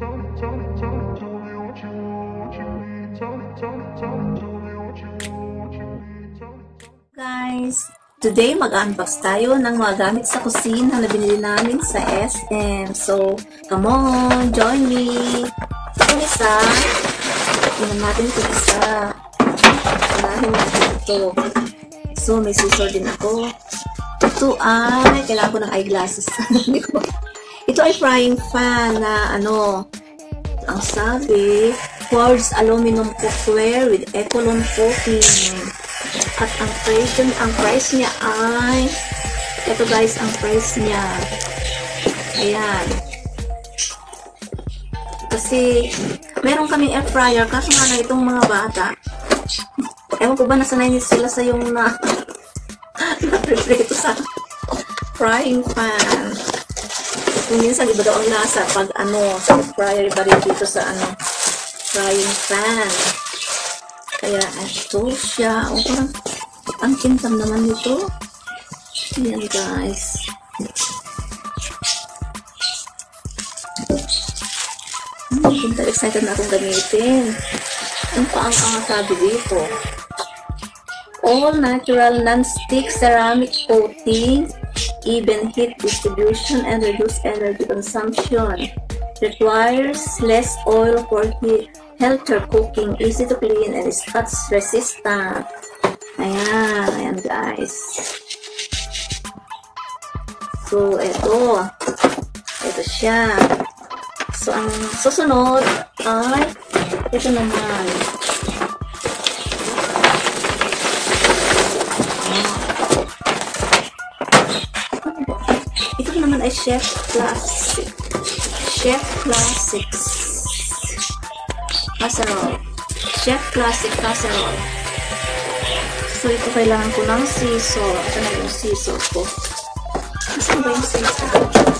Guys, today mag-unbox tayo ng mga gamit sa kusina na binili namin sa SM. So, come on, join me. Ito isa, tingnan natin ito isa. Unahin natin ito. So, may scissor din ako. Ito ay, kailangan ko ng eyeglasses. ito ay frying pan na ano, ang sabi, quartz aluminum cookware with Ecolon coating. At ang price, ang price niya ay, ito guys, ang price niya. Ayan. Kasi, meron kaming air fryer, kaso nga na itong mga bata, ewan ko ba nasanay nila sila sa yung na, na-preprito sa frying pan. Kung minsan, iba daw ang lasa pag ano, sa fryer, iba rin dito sa ano, frying pan. Kaya, ito siya. O, parang, ang kintam naman nito. Ayan, guys. Hmm, kintam, excited na akong gamitin. Ano pa ang ang sabi dito? All natural non-stick ceramic coating, even heat distribution and reduce energy consumption. Requires less oil for heat healthier cooking, easy to clean, and scotch resistant. Ayan, ayan guys. So, ito. Ito siya. So, ang susunod ay ito naman. Naman ay Chef Classic. Chef Classics casserole. Chef Classic casserole. So, ito kailangan ko ng scissor. Ito na yung scissor ko. Saan ba yung scissor?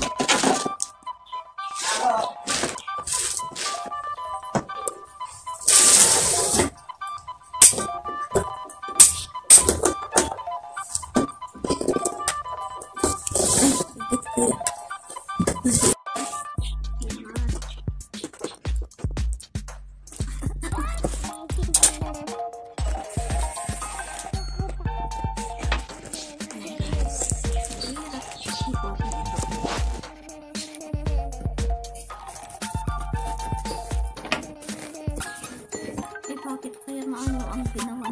Bakit kaya maano ang ginawa?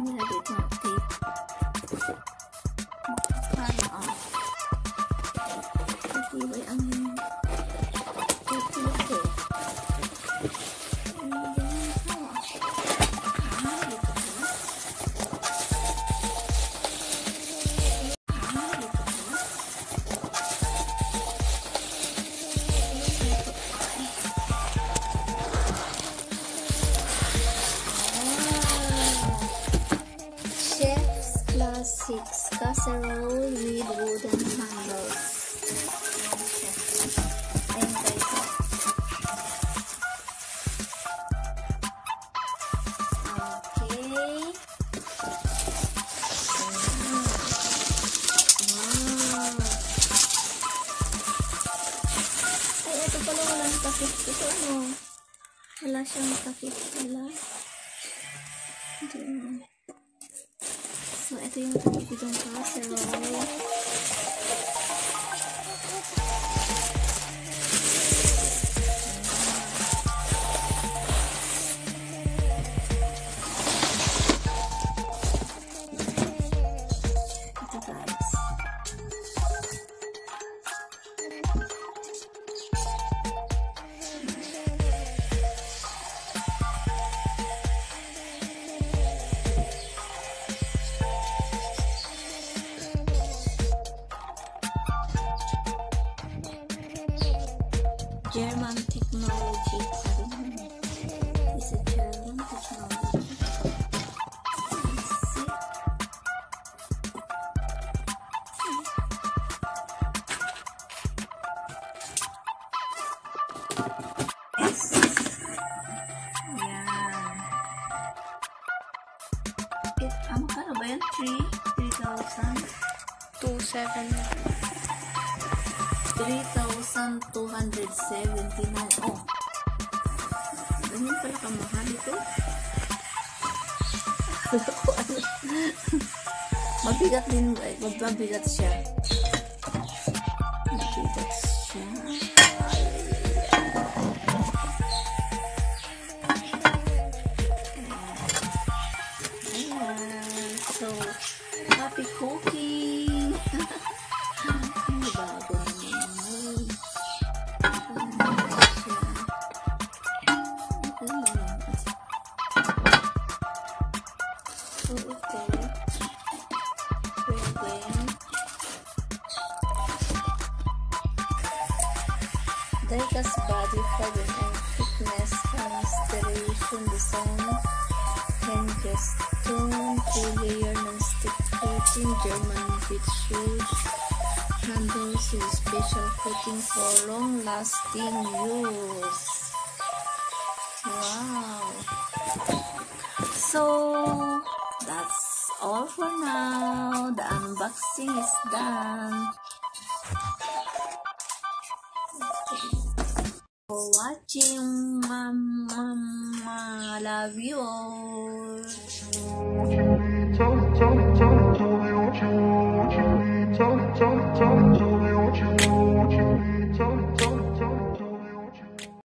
casserole with wooden handles. Wala siyang Hindi. So ito yung kaibigan ko, si Roy. German technology. It's a German technology. Let's see. Yes. Ayan. It, ah, magkano ba yan? 3? 3,000? 2,700. 3,279. Oh. Ganyan pala kamahal ito. mabigat din, ay, mabigat siya. Daikas Body Fiber and Fitness Constellation Design Hengestone Two-Layer Non-Stick Coating German Beach Shoes Handles with special coating for long-lasting use. Wow! So, that's all for now. The unboxing is done. Watching, Mama. Love you.